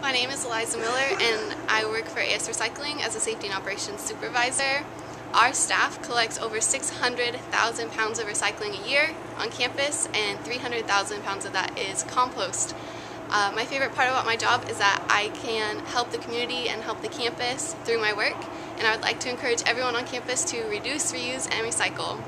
My name is Eliza Miller and I work for AS Recycling as a safety and operations supervisor. Our staff collects over 600,000 pounds of recycling a year on campus and 300,000 pounds of that is compost. Uh, my favorite part about my job is that I can help the community and help the campus through my work and I would like to encourage everyone on campus to reduce, reuse, and recycle.